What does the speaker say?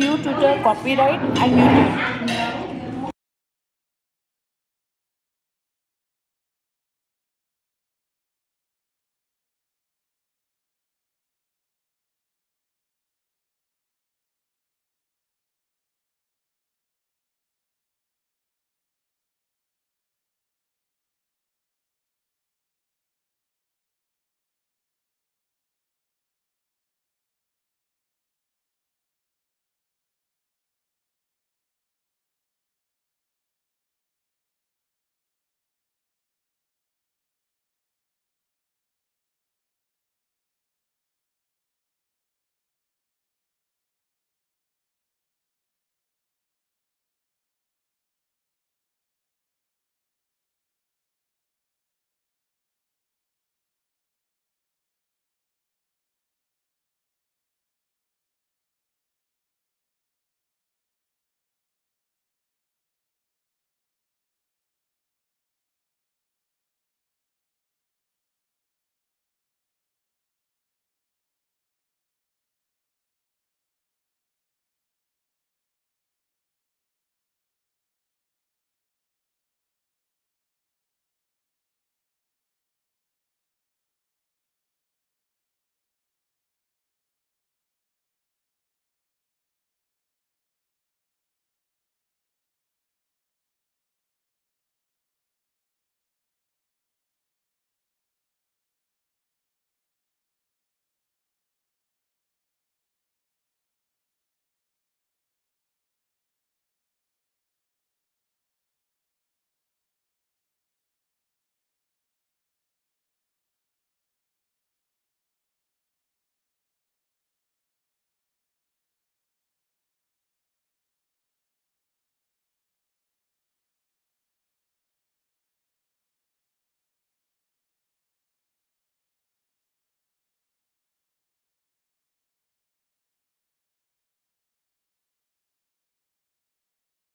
due to the copyright and YouTube.